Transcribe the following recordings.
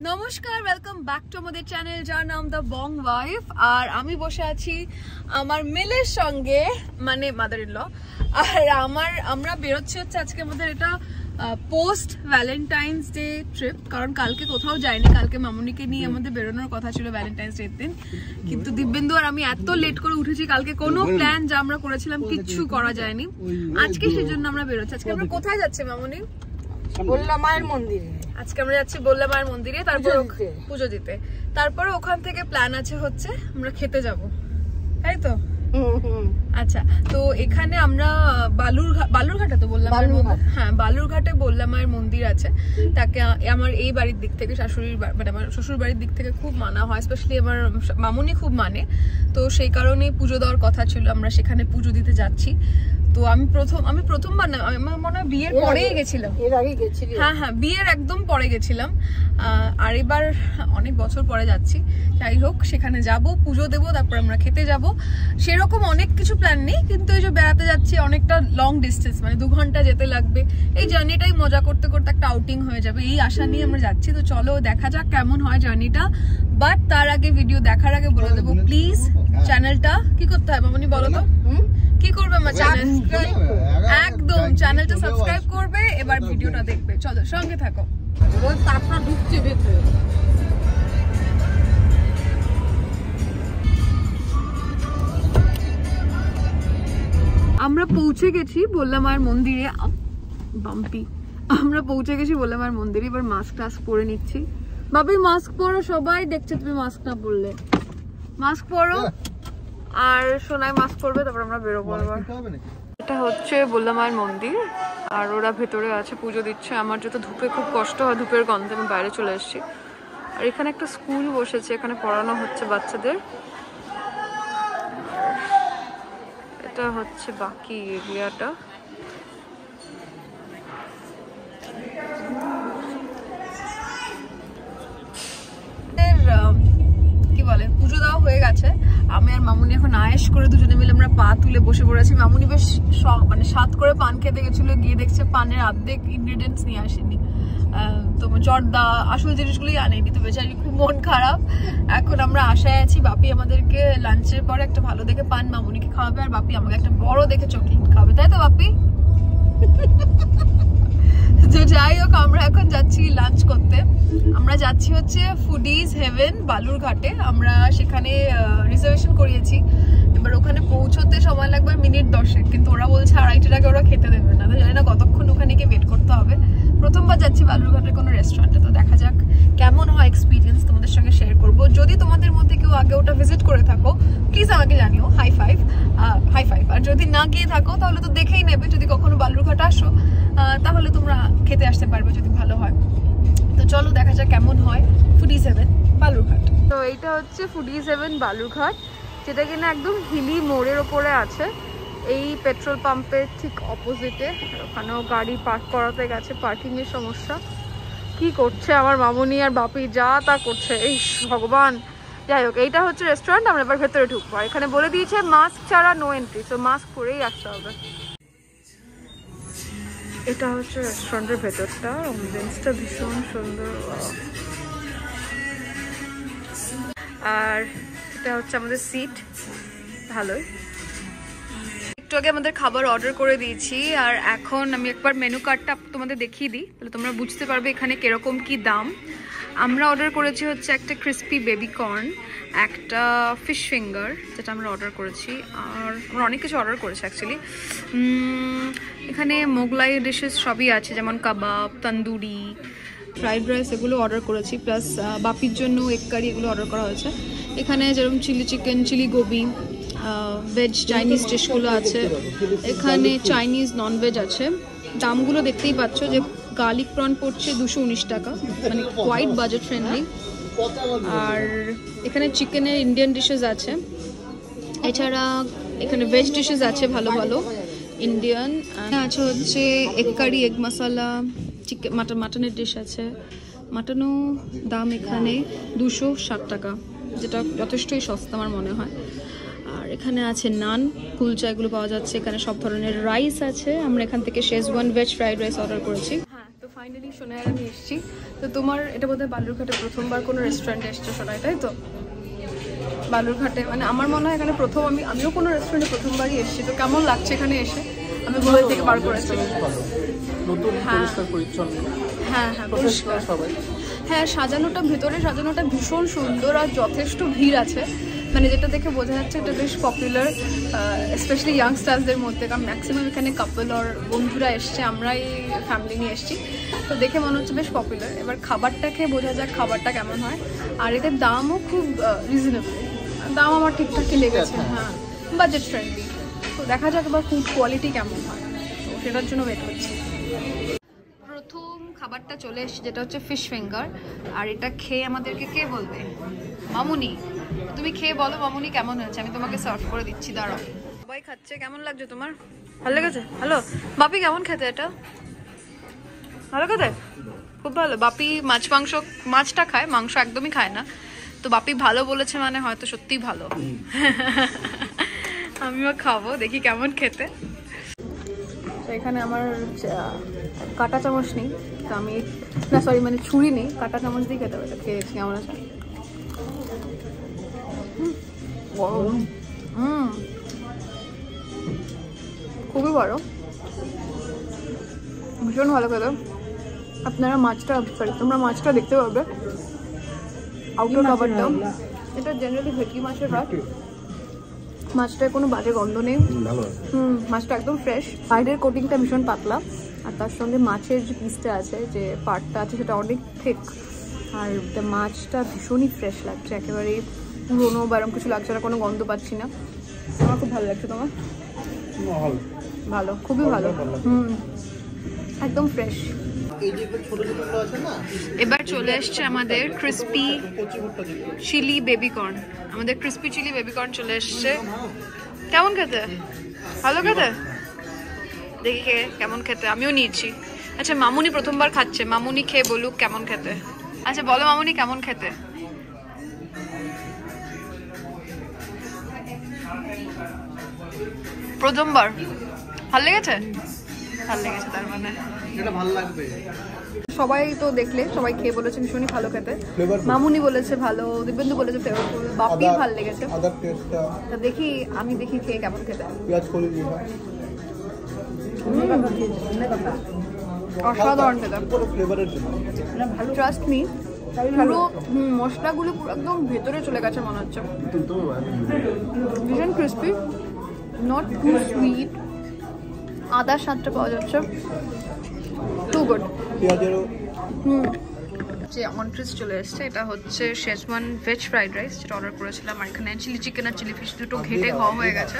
নমস্কার welcome back to আমাদের channel যার নাম দ্য বং ওয়াইফ আর আমি বসে আছি আমার মেলের সঙ্গে মানে মাদার ইন ল আর আমার আমরা বেরোচ্ছি হচ্ছে আজকে আমাদের এটা পোস্ট ভ্যালেন্টাইন্স ডে ট্রিপ কারণ কালকে কোথাও যাইনি কালকে মামুনিকে নিয়ে আমাদের বেরোনোর কথা ছিল ভ্যালেন্টাইন্স ডে দিন। কিন্তু দিব্যেন্দু আর আমি এত লেট করে উঠেছি কালকে কোনো প্ল্যান যা আমরা করেছিলাম কিচ্ছু করা যায়নি। আজকে সেই জন্য আমরা বেরোচ্ছি। আজকে আমরা কোথায় যাচ্ছি মামুনি? বললাম মায়ের মন্দিরে। আজকে আমরা যাচ্ছি বললাম মায়ের মন্দিরে তারপর পুজো দিতে। তারপরে ওখান থেকে প্ল্যান আছে হচ্ছে আমরা খেতে যাব তাই তো। আচ্ছা তো এখানে আমরা বালুর বালুরঘাটে তো বললাম বালুরঘাট। হ্যাঁ বালুরঘাটে বললাম মায়ের মন্দির আছে তাকে আমার এই বাড়ির দিক থেকে শাশুড়ির মানে আমার শ্বশুর বাড়ির দিক থেকে খুব মানা হয় স্পেশালি আমার মামুনি খুব মানে তো সেই কারণেই পুজো দেওয়ার কথা ছিল আমরা সেখানে পুজো দিতে যাচ্ছি তো আমি প্রথম আমি প্রথমবার না আমার মনে হয় বিয়ের পরেই গেছিলাম। এর আগে গেছিলি? হ্যাঁ হ্যাঁ বিয়ের একদম পরে গেছিলাম। আর এবার অনেক বছর পরে যাচ্ছি। যাই হোক সেখানে যাব পুজো দেবো তারপর আমরা খেতে যাব। সেরকম অনেক কিছু প্ল্যান নেই কিন্তু এই যে বেড়াতে যাচ্ছি অনেকটা লং ডিস্টেন্স মানে দু ঘণ্টা যেতে লাগবে। এই জার্নিটাই মজা করতে করতে একটা আউটিং হয়ে যাবে। এই আশা নিয়ে আমরা যাচ্ছি। তো চলো দেখা যাক কেমন হয় জার্নিটা বাট তার আগে ভিডিও দেখার আগে বলে দেবো প্লিজ চ্যানেলটা কি করতে হবে মামনি বলো তো? হুম? কি করবে আমার চ্যানেল একদম চ্যানেলটা সাবস্ক্রাইব করবে এবার ভিডিওটা দেখবে। চলো সঙ্গে থাকো। তারপর ঢুকছে ভেতরে। আমরা পৌঁছে গেছি বললাম আর মন্দিরে বাম্পি আমরা পৌঁছে গেছি বললাম আর মন্দিরে এবার মাস্ক টাস্ক পরে নিচ্ছি। বাবি মাস্ক পরো সবাই দেখছে তুমি মাস্ক না পরলে। মাস্ক পরো। আর সোনায় মাস্ক পরবে তারপর আমরা বেরোবো এবার এটা হচ্ছে বল্লামায়ের মন্দির আর ওরা ভেতরে আছে পুজো দিচ্ছে। আমার যত ধূপে খুব কষ্ট হয় ধূপের গন্ধে আমি বাইরে চলে এসেছি। আর এখানে একটা স্কুল বসেছে এখানে পড়ানো হচ্ছে বাচ্চাদের। এটা হচ্ছে বাকি এরিয়াটা। কি বলে পুজো দেওয়া হয়ে গেছে। আমি আর মামুনি এখন আয়েস করে দুজনে মিলে আমরা পা তুলে বসে পড়েছি। মামুনি বেশ শখ মানে সাত করে পান খেতে গেছিল, গিয়ে দেখছে পানের অর্ধেক ইনগ্রিডিয়েন্টস নিয়ে আসেনি। তো জর্দা, আসল জিনিসগুলোই আনেনি তো বেচারি খুব মন খারাপ। এখন আমরা আশায় আছি বাপি আমাদেরকে লাঞ্চের পরে একটা ভালো দেখে পান মামুনিকে খাওয়াবে, আর বাপি আমাকে একটা বড় দেখে চকলেট খাওয়াবে। তাই তো, বাপি? তো যাই হোক, আমরা এখন যাচ্ছি লাঞ্চ করতে। আমরা যাচ্ছি হচ্ছে ফুডিজ হেভেন বালুরঘাটে। আমরা সেখানে রিজার্ভেশন করিয়েছি। এবার ওখানে পৌঁছতে সময় লাগবে মিনিট দশেক। কিন্তু ওরা বলছে আড়াইটার আগে ওরা খেতে দেবে না। তো জানি না কতক্ষণ ওখানে গিয়ে ওয়েট করতে হবে। প্রথমবার যাচ্ছি বালুরঘাটের কোনো রেস্টুরেন্টে তো দেখা যাক কেমন হয় এক্সপিরিয়েন্স তোমাদের সঙ্গে শেয়ার করব। যদি তোমাদের মধ্যে কেউ আগে ওটা ভিজিট করে থাকো প্লিজ গিয়ে থাকো, তাহলে তো দেখেই নেবে যদি কখনো বালুরঘাট আসো। তাহলে তোমরা খেতে আসতে পারবে যদি ভালো হয়। তো চলো দেখা যাক কেমন হয় ফুডি সেভেন বালুরঘাট তো এইটা হচ্ছে ফুডি সেভেন বালুরঘাট যেটা কিনা একদম হিলি মোড়ের ওপরে আছে। এই পেট্রোল পাম্পের ঠিক অপোজিটে। ওখানেও গাড়ি পার্ক করাতে গেছে, পার্কিংয়ের সমস্যা। কি করছে আমার মামুনি আর বাপি? যা তা করছে। এই ভগবান! যাই হোক, এইটা হচ্ছে রেস্টুরেন্ট আমরা এবার ভেতরে ঢুকবো। এখানে বলে দিয়েছে মাস্ক ছাড়া নো এন্ট্রি তো মাস্ক পরেই আসতে হবে। এটা হচ্ছে রেস্টুরেন্টের ভেতরটা অ্যাম্বিয়েন্সটা ভীষণ সুন্দর আর এটা হচ্ছে আমাদের সিট ভালোই। একটু আগে আমাদের খাবার অর্ডার করে দিয়েছি, আর এখন আমি একবার মেনু কার্ডটা তোমাদের দেখিয়ে দিই, তাহলে তোমরা বুঝতে পারবে এখানে কীরকম কি দাম। আমরা অর্ডার করেছি হচ্ছে একটা ক্রিস্পি বেবি কর্ন একটা ফিশ ফিঙ্গার যেটা আমরা অর্ডার করেছি। আর আমরা অনেক কিছু অর্ডার করেছি অ্যাকচুয়ালি এখানে মোগলাই ডিশেস সবই আছে, যেমন কাবাব, তন্দুরি ফ্রাইড রাইস এগুলো অর্ডার করেছি প্লাস বাপির জন্য এগ কারি এগুলো অর্ডার করা হয়েছে। এখানে যেরকম chilli chicken chilli gobi veg Chinese ডিশগুলো আছে। এখানে চাইনিজ নন ভেজ আছে। দামগুলো দেখতেই পাচ্ছ যে গার্লিক প্রন পড়ছে দুশো উনিশ টাকা মানে কোয়াইট বাজেট ফ্রেন্ডলি আর এখানে চিকেনের ইন্ডিয়ান ডিশেস আছে। এছাড়া এখানে ভেজ ডিশেস আছে, ভালো ভালো। ইন্ডিয়ান আছে হচ্ছে egg curry egg masala chicken mutton মাটনের ডিশ আছে। মাটনও দাম এখানে দুশো ষাট টাকা, যেটা যথেষ্টই সস্তা আমার মনে হয়। আর এখানে আছে নান, কুলচা, এগুলো পাওয়া যাচ্ছে। এখানে সব ধরনের রাইস আছে। আমরা এখান থেকে Schezwan veg fried rice order করেছি। ফাইনালি সোনায় আমি এসেছি। তো তোমার এটা বোধহয় বালুরঘাটে প্রথমবার কোনো রেস্টুরেন্টে এসছো সোনায় তাই তো? বালুরঘাটে মানে আমার মনে হয় এখানে প্রথম আমি আমিও কোনো রেস্টুরেন্টে প্রথমবারই এসেছি। তো কেমন লাগছে এখানে এসে? আমি গুগল থেকে বার করেছি। হ্যাঁ। হ্যাঁ হ্যাঁ পরিষ্কার। হ্যাঁ সাজানোটা ভেতরে সাজানোটা ভীষণ সুন্দর আর যথেষ্ট ভিড় আছে। মানে যেটা দেখে বোঝা যাচ্ছে এটা বেশ পপুলার স্পেশালি ইয়াংস্টার্সদের মধ্যে। কারণ ম্যাক্সিমাম এখানে কাপল আর বন্ধুরা এসছে আমরাই ফ্যামিলি নিয়ে এসছি। তো দেখে মনে হচ্ছে বেশ পপুলার এবার খাবারটা খেয়ে বোঝা যাক খাবারটা কেমন হয়। আর এদের দামও খুব রিজনেবল দাম আমার ঠিকঠাকই লেগেছে? হ্যাঁ বাজেট ফ্রেন্ডলি তো দেখা যাক এবার ফুড কোয়ালিটি কেমন হয়। তো সেটার জন্য ওয়েট করছি। প্রথম খাবারটা চলে এসেছে যেটা হচ্ছে ফিশ ফিঙ্গার আর এটা খেয়ে আমাদেরকে কে বলবে? মামুনি। তুমি খেয়ে বলো মামুনি কেমন হয়েছে আমি তোমাকে সার্ভ করে দিচ্ছি দাঁড়াও। সবাই খাচ্ছে কেমন লাগছে তোমার? ভালো লেগেছে? হ্যালো বাপি কেমন খেতে এটা? ভালো খেতে? খুব ভালো। বাপি মাছ মাংস মাছটা খায় মাংস একদমই খায় না। তো বাপি ভালো বলেছে মানে হয়তো সত্যিই ভালো। আমিও খাব দেখি কেমন খেতে। এখানে আমার কাঁটা চামচ নেই তো আমি না সরি মানে ছুরি নেই কাঁটা চামচ দিয়ে খেতে হবে খেয়েছি আছে হুম, খুবই বড়। ভীষণ ভালো খেতে আপনারা মাছটা সরি তোমরা মাছটা দেখতে পারবে আউটার খাবারটা এটা জেনারেলি ভেটকি মাছের ভাত। মাছটায় কোনো বাজে গন্ধ নেই। হুম মাছটা একদম ফ্রেশ বাইরের কোটিংটা ভীষণ পাতলা। আর তার সঙ্গে মাছের যে পিসটা আছে যে পার্টটা আছে সেটা অনেক ঠিক আর মাছটা ভীষণই ফ্রেশ লাগছে একেবারেই পুরোনো বা এরকম কিছু লাগছে না কোনো গন্ধ পাচ্ছি না। আমার খুব ভালো লাগছে তোমার? ভালো। ভালো খুবই ভালো হুম একদম ফ্রেশ এবার চলে এসছে আমাদের ক্রিস্পি চিলি বেবিকর্ন আমাদের ক্রিস্পি চিলি বেবিকর্ন চলে এসছে কেমন খেতে? ভালো খেতে? দেখি কেমন খেতে। আমিও নিয়েছি। আচ্ছা মামুনি প্রথমবার খাচ্ছে। মামুনি খেয়ে বলুক কেমন খেতে। আচ্ছা বলো মামুনি, কেমন খেতে? প্রথমবার। ভালো লেগেছে? ভালো লেগেছে তার মানে। এটা ভালো লাগবে। সবাই তো দেখলে সবাই খেয়ে বলেছে ভীষণই ভালো খেতে। মামুনি বলেছে ভালো দিব্যেন্দু বলেছে ফ্লেভারফুল বাপির ভালো লেগেছে। আদার টেস্টটা তা দেখি আমি দেখি খেয়ে কেমন খেতে। পেঁয়াজ কলি দিয়ে অসাধারণ খেতে। ফ্লেভারের জন্য। ট্রাস্ট মি পুরো হুম, মশলাগুলো পুরো একদম ভেতরে চলে গেছে মনে হচ্ছে। ভীষণ ক্রিস্পি নট টু সুইট আদার স্বাদটা পাওয়া যাচ্ছে। Too good hmm. যে অন্ট্রিস চলে এসেছে এটা হচ্ছে শেজওয়ান ভেজ ফ্রাইড রাইস যেটা অর্ডার করেছিলাম আর এখানে চিলি চিকেন আর চিলি ফিশ দুটো ঘেটে খাওয়া হয়ে গেছে।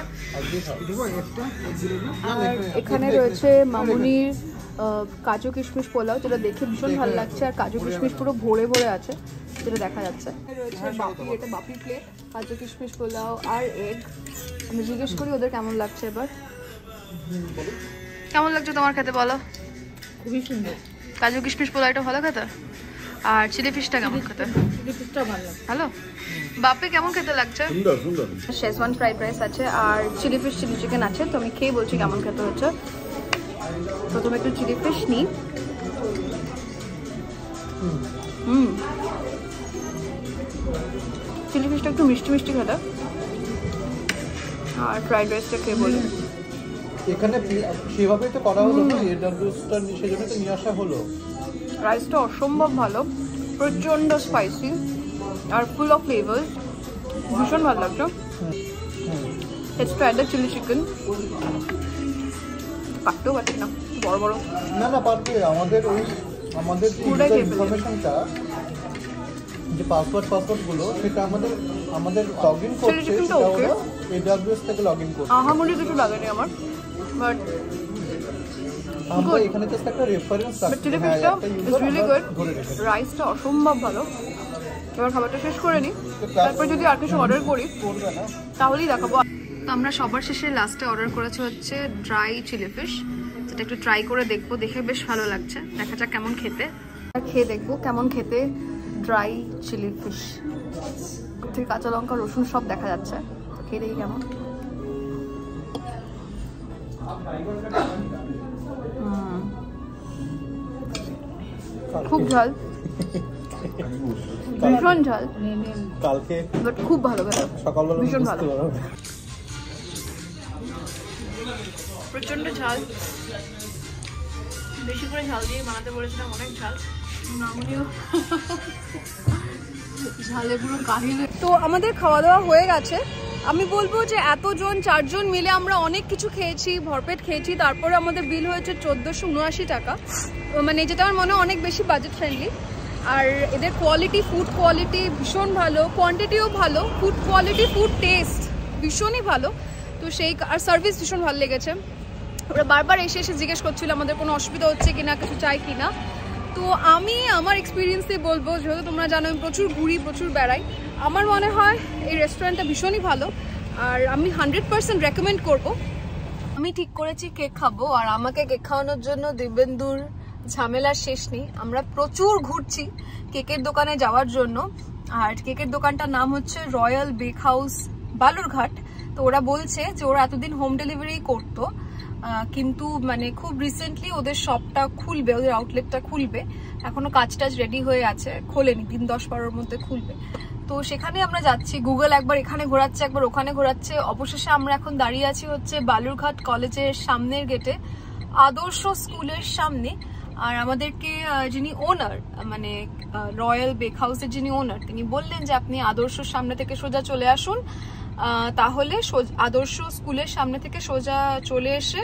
আর এখানে রয়েছে মামুনির কাজু কিশমিশ পোলাও যেটা দেখে ভীষণ ভালো লাগছে আর কাজু কিশমিশ পুরো ভরে ভরে আছে যেটা দেখা যাচ্ছে। রয়েছে বাপি এটা বাপি প্লেট কাজু কিশমিশ পোলাও আর এগ আমি জিজ্ঞেস করি ওদের কেমন লাগছে এবার? কেমন লাগছে তোমার খেতে বলো? খুবই সুন্দর। কাজু কিশমিশ পোলাওটা ভালো খেতে? আর চিলি ফিশটা কেমন খেতে? লিপিসটা ভালো ভালো? বাপে কেমন খেতে লাগছে? সুন্দর সুন্দর। শেজওয়ান ফ্রাইড রাইস আছে আর চিলি ফিশ চিলি চিকেন আছে। তো আমি খেয়ে বলছি কেমন খেতে হচ্ছে। প্রথমে একটু চিলি ফিশ নিই হুম। চিলি ফিশটা একটু মিষ্টি মিষ্টি খেতে। আর ফ্রাইড রাইসটা খেয়ে বলি। এখানে সেভাবেই তো করা হলো না এডাব্লিউসটা সেজন্য তো নিয়ে আসা হলো। রাইসটা অসম্ভব ভালো। প্রচণ্ড স্পাইসি আর ফুল অফ ফ্লেভার ভীষণ ভালো লাগছে। Let's try the chilli chicken কাটতেও পারছি না। বড় বড়। না না পারবে। আমাদের ওই আমাদের ইনফরমেশনটা যে পাসওয়ার্ড পাসওয়ার্ডগুলো সেটা আমাদের আমাদের লগ ইন করছে সেটা ওরা এডাব্লিউএস থেকে লগ ইন করছে। আহামরি কিছু লাগেনি আমার। বাট আমরা good. এখানে জাস্ট একটা রেফারেন্স বাট চিলি হ্যাঁ রাইসটা অসম্ভব ভালো। এবার খাবারটা শেষ করে নিই তারপর যদি আর কিছু অর্ডার করি তাহলেই দেখাবো। আমরা সবার শেষে লাস্টে অর্ডার করেছে হচ্ছে ড্রাই চিলি ফিশ যেটা একটু ট্রাই করে দেখব। দেখে বেশ ভালো লাগছে। দেখা যাক কেমন খেতে। খেয়ে দেখব কেমন খেতে ড্রাই চিলি ফিশ থেকে কাঁচা লঙ্কা রসুন সব দেখা যাচ্ছে। তো খেয়ে দেখি কেমন। খুব ঝাল। ভীষণ ঝাল। কালকে বাট খুব ভালো সকালবেলা ভীষণ ভালো। প্রচণ্ড ঝাল। বেশি করে ঝাল দিয়ে বানাতে বলেছিলাম অনেক ঝাল। ঝালে পুরো কাহিলে তো আমাদের খাওয়া দাওয়া হয়ে গেছে। আমি বলব যে এতজন, চারজন মিলে আমরা অনেক কিছু খেয়েছি, ভরপেট খেয়েছি। তারপরে আমাদের বিল হয়েছে চোদ্দোশো উনআশি টাকা। মানে যেটা আমার মনে হয় অনেক বেশি বাজেট ফ্রেন্ডলি আর এদের কোয়ালিটি ফুড কোয়ালিটি ভীষণ ভালো কোয়ান্টিটিও ভালো ফুড কোয়ালিটি ফুড টেস্ট ভীষণই ভালো। তো সেই আর সার্ভিস ভীষণ ভালো লেগেছে। ওরা বারবার এসে এসে জিজ্ঞেস করছিল আমাদের কোনো অসুবিধা হচ্ছে কিনা, কিছু চাই কিনা। তো আমি আমার এক্সপিরিয়েন্স বলব, যেহেতু তোমরা জানো আমি প্রচুর ঘুরি, প্রচুর বেড়াই। আমার মনে হয় এই রেস্টুরেন্টটা ভীষণই ভালো, আর আমি হান্ড্রেড পার্সেন্ট রেকমেন্ড করব। আমি ঠিক করেছি কেক খাব, আর আমাকে কেক খাওয়ানোর জন্য দিব্যেন্দুর ঝামেলার শেষ নেই। আমরা প্রচুর ঘুরছি কেকের দোকানে যাওয়ার জন্য, আর কেকের দোকানটার নাম হচ্ছে রয়্যাল বেক হাউস বালুরঘাট। তো ওরা বলছে যে ওরা এতদিন হোম ডেলিভারি করতো কিন্তু মানে খুব রিসেন্টলি ওদের শপটা খুলবে, ওদের আউটলেটটা খুলবে। এখনও কাজ টাজ রেডি হয়ে আছে, খোলেনি, দিন দশ বারোর মধ্যে খুলবে। তো সেখানে আমরা যাচ্ছি গুগল একবার এখানে ঘোরাচ্ছে, একবার ওখানে ঘোরাচ্ছে। অবশেষে আমরা এখন দাঁড়িয়ে আছি হচ্ছে বালুরঘাট কলেজের সামনের গেটে, আদর্শ স্কুলের সামনে। আর আমাদেরকে যিনি ওনার মানে রয়্যাল বেক হাউসের যিনি ওনার তিনি বললেন যে আপনি আদর্শ সামনে থেকে সোজা চলে আসুন। তাহলে আদর্শ স্কুলের সামনে থেকে সোজা চলে এসে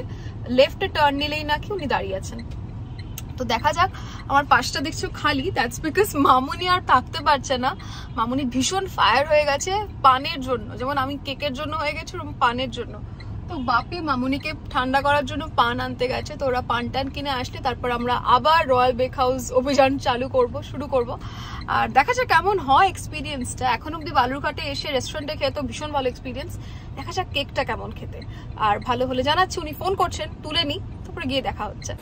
লেফট টার্ন নিলেই নাকি উনি দাঁড়িয়ে আছেন। তো দেখা যাক, আমার পাশটা দেখছ খালি দ্যাটস বিকজ মামুনি আর থাকতে পারছে না। মামুনি ভীষণ ফায়ার হয়ে গেছে পানের জন্য, যেমন আমি কেকের জন্য হয়ে গেছি পানের জন্য। তো বাপি মামুনিকে ঠান্ডা করার জন্য পান আনতে গেছে। তো ওরা পান টান কিনে আসলে তারপর আমরা আবার রয়্যাল বেক হাউস অভিযান চালু করব শুরু করব। আর দেখা যাক কেমন হয় এক্সপিরিয়েন্সটা এখন অব্দি বালুরঘাটে এসে রেস্টুরেন্টে খেয়ে তো ভীষণ ভালো এক্সপিরিয়েন্স দেখা যাক কেকটা কেমন খেতে। আর ভালো হলে জানাচ্ছি উনি ফোন করছেন তুলে নি তারপরে গিয়ে দেখা হচ্ছে।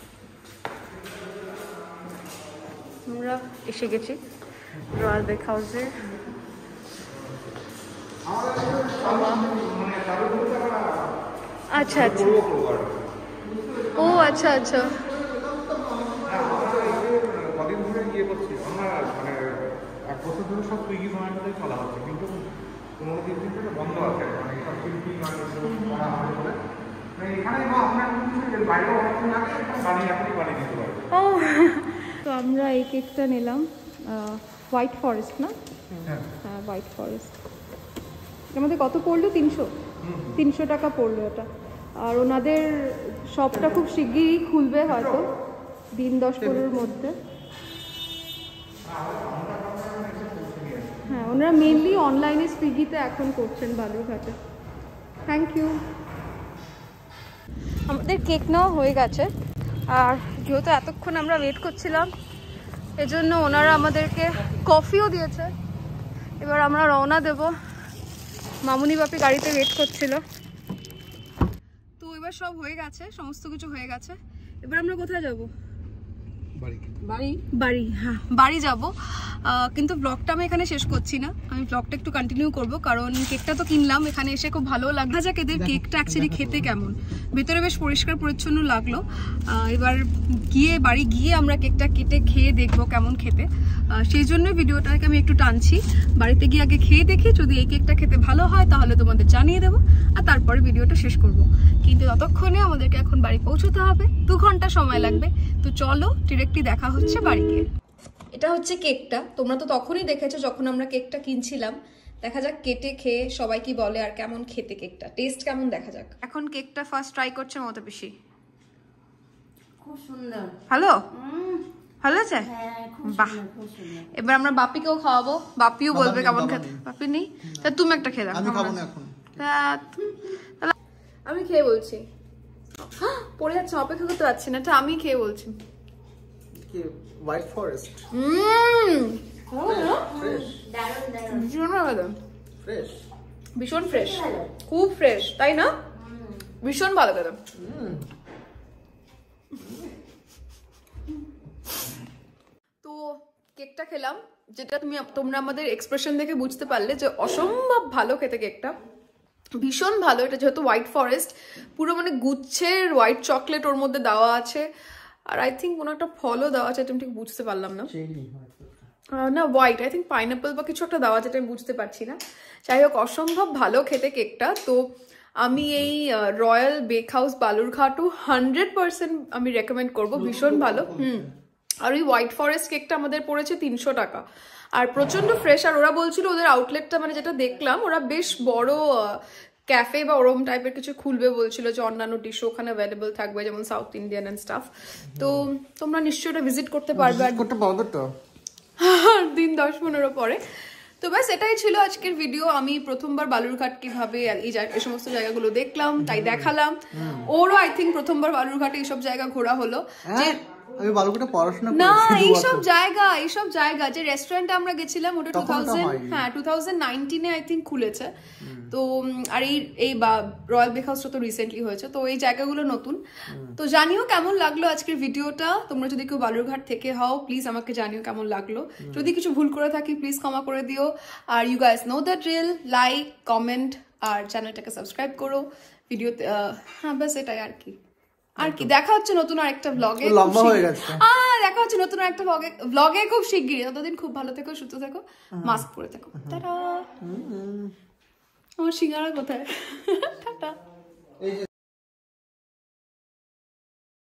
আমরা এসে গেছি রয়্যাল বেক হাউসে আচ্ছা আচ্ছা। ও আচ্ছা আচ্ছা। কদিন ধরে ইয়ে করছি আমরা মানে এক বছর ধরে সব সুইগি জোম্যাটোতেই চলা হচ্ছে কিন্তু পনেরো দিন দিন থেকে বন্ধ আছে মানে সব সুইগি মানে করা হবে বলে মানে এখানে বা আপনার কিছু বাইরেও অনেকক্ষণ লাগে বানিয়ে আপনি বানিয়ে দিতে পারবেন ও। তো আমরা এই কেকটা নিলাম হোয়াইট ফরেস্ট না? হ্যাঁ। হ্যাঁ হোয়াইট ফরেস্ট। আমাদের কত পড়ল? তিনশো। তিনশো টাকা পড়ল এটা। আর ওনাদের শপটা খুব শিগগিরই খুলবে হয়তো, দিন দশ পনেরোর মধ্যে। হ্যাঁ ওনারা মেনলি অনলাইনে সুইগিতে এখন করছেন বালুরঘাটে। থ্যাংক ইউ আমাদের কেক নেওয়া হয়ে গেছে। আর যেহেতু এতক্ষণ আমরা ওয়েট করছিলাম, এজন্য ওনারা আমাদেরকে কফিও দিয়েছে। এবার আমরা রওনা দেব। মামুনি বাপি গাড়িতে ওয়েট করছিল। তো এবার সব হয়ে গেছে, সমস্ত কিছু হয়ে গেছে। এবার আমরা কোথায় যাব? বাড়ি হ্যাঁ বাড়ি যাব। কিন্তু ব্লগটা আমি এখানে শেষ করছি না। আমি ব্লগটা একটু কন্টিনিউ করব কারণ কেকটা তো কিনলাম। এখানে এসে খুব ভালো লাগল। যাক এদের কেকটা অ্যাকচুয়ালি খেতে কেমন। ভেতরে বেশ পরিষ্কার পরিচ্ছন্ন লাগল। এবার গিয়ে বাড়ি গিয়ে আমরা কেকটা কেটে খেয়ে দেখব কেমন খেতে। সেই জন্য ভিডিওটাকে আমি একটু টানছি। বাড়িতে গিয়ে আগে খেয়ে দেখি। যদি এই কেকটা খেতে ভালো হয় তাহলে তোমাদের জানিয়ে দেবো। আর তারপরে ভিডিওটা শেষ করব। কিন্তু ততক্ষণে আমাদেরকে এখন বাড়ি পৌঁছতে হবে। দু ঘণ্টা সময় লাগবে। তো চলো ডিরেক্টলি দেখা হচ্ছে বাড়ি গিয়ে এটা হচ্ছে কেকটা। তোমরা তো তখনই দেখেছ যখন আমরা কেকটা কিনছিলাম। দেখা যাক কেটে খেয়ে সবাই কি বলে আর কেমন খেতে কেকটা। টেস্ট কেমন দেখা যাক। এখন কেকটা ফার্স্ট ট্রাই করছে মতো বেশি খুব সুন্দর। ভালো? ভালো আছে? হ্যাঁ বাহ। সুন্দর খুব সুন্দর। এবার আমরা বাপিকেও খাওয়াবো। বাপিও বলবে কেমন খেতে। বাপি নেই? তা তুমি একটা খেয়ে দেখো। আমি খেয়ে বলছি। হাহ, পড়ে যাচ্ছে অপেক্ষা করতে পারছি না। এটা আমি খেয়ে বলছি। কি হোয়াইট ফরেস্ট ভীষণ ভালো। ফ্রেশ ভীষণ ফ্রেশ খুব ফ্রেশ তাই না? ভীষণ ভালো খেতে তো কেকটা খেলাম যেটা তুমি তোমরা আমাদের এক্সপ্রেশন দেখে বুঝতে পারলে যে অসম্ভব ভালো খেতে কেকটা। ভীষণ ভালো এটা যেহেতু হোয়াইট ফরেস্ট পুরো মানে গুচ্ছের হোয়াইট চকলেট ওর মধ্যে দেওয়া আছে। আর আই থিঙ্ক কোনো একটা ফলও দেওয়া আছে এটা আমি ঠিক বুঝতে পারলাম না। না হোয়াইট আই থিঙ্ক পাইনাপল বা কিছু একটা দেওয়া যেটা আমি বুঝতে পারছি না। যাই হোক অসম্ভব ভালো খেতে কেকটা। তো আমি এই রয়্যাল বেক হাউস বালুরঘাটও হান্ড্রেড পার্সেন্ট আমি রেকমেন্ড করব ভীষণ ভালো। হুম। আর ওই হোয়াইট ফরেস্ট কেকটা আমাদের পড়েছে তিনশো টাকা। আর প্রচণ্ড ফ্রেশ আর ওরা বলছিল ওদের আউটলেটটা মানে যেটা দেখলাম ওরা বেশ বড় ক্যাফে বা ওরম টাইপের কিছু খুলবে বলছিল যে অন্যান্য ডিশও ওখানে অ্যাভেলেবল থাকবে যেমন সাউথ ইন্ডিয়ান অ্যান্ড স্টাফ তো তোমরা নিশ্চয়ই ওটা ভিজিট করতে পারবে। আর করতে পারব তো। দিন দশ পনেরো পরে। তো ব্যাস এটাই ছিল আজকের ভিডিও আমি প্রথমবার বালুরঘাট কীভাবে এই এই সমস্ত জায়গাগুলো দেখলাম তাই দেখালাম। ওরও আই থিঙ্ক প্রথমবার বালুরঘাটে এইসব জায়গা ঘোরা হলো। যে হ্যাঁ আমি বালুঘাটে পড়াশোনা না এইসব জায়গা এইসব জায়গা। যে রেস্টুরেন্টে আমরা গেছিলাম ওটা টু থাউজেন্ড হ্যাঁ টু থাউজেন্ড নাইনটিনে আই থিঙ্ক খুলেছে। তো আর এই এই রয়্যাল বেক হাউসটা তো রিসেন্টলি হয়েছে। তো এই জায়গাগুলো নতুন। তো জানিও কেমন লাগল আজকের ভিডিওটা তোমরা যদি কেউ বালুরঘাট থেকে হও প্লিজ আমাকে জানিও কেমন লাগল। যদি কিছু ভুল করে থাকি প্লিজ ক্ষমা করে দিও। আর you guys know that real like comment আর চ্যানেলটাকে সাবস্ক্রাইব করো। ভিডিওতে হ্যাঁ ব্যাস এটাই আর কি। আর কি দেখা হচ্ছে নতুন আরেকটা ব্লগে লম্বা হয়ে গেছে। আহ দেখা হচ্ছে নতুন আরেকটা ব্লগে ব্লগে খুব শিগগিরই ততদিন খুব ভালো থেকো সুস্থ থেকো মাস্ক পরে থেকো। টাটা। আমার সিঙ্গারা কোথায়? টাটা।